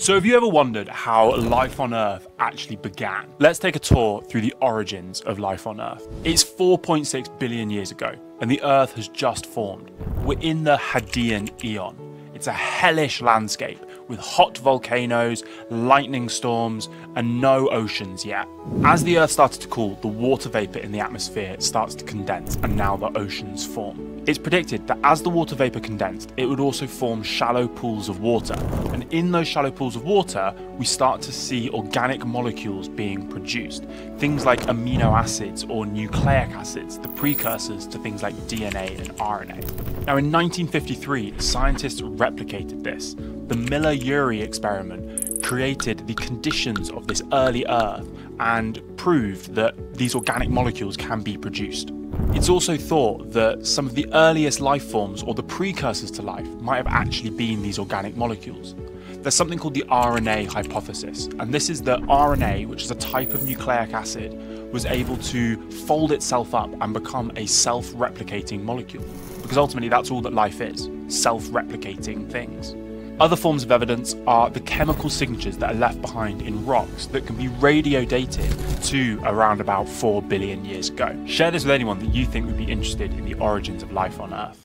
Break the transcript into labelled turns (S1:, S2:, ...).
S1: So, have you ever wondered how life on Earth actually began? Let's take a tour through the origins of life on Earth. It's 4.6 billion years ago, and the Earth has just formed. We're in the Hadean Eon. It's a hellish landscape with hot volcanoes, lightning storms, and no oceans yet. As the Earth started to cool, the water vapour in the atmosphere starts to condense, and now the oceans form. It's predicted that as the water vapour condensed, it would also form shallow pools of water, and in those shallow pools of water, we start to see organic molecules being produced. Things like amino acids or nucleic acids, the precursors to things like DNA and RNA. Now, in 1953, scientists replicated this the Miller Urey experiment created the conditions of this early Earth and proved that these organic molecules can be produced. It's also thought that some of the earliest life forms or the precursors to life might have actually been these organic molecules. There's something called the RNA hypothesis, and this is that RNA, which is a type of nucleic acid, was able to fold itself up and become a self replicating molecule. Because ultimately, that's all that life is self replicating things. Other forms of evidence are the chemical signatures that are left behind in rocks that can be radio dated to around about 4 billion years ago. Share this with anyone that you think would be interested in the origins of life on Earth.